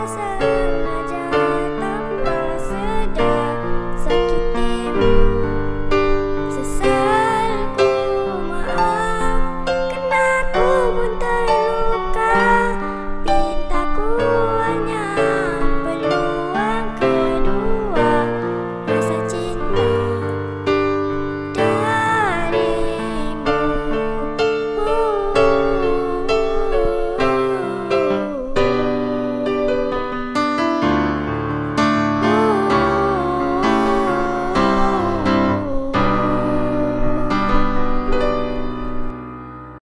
casa.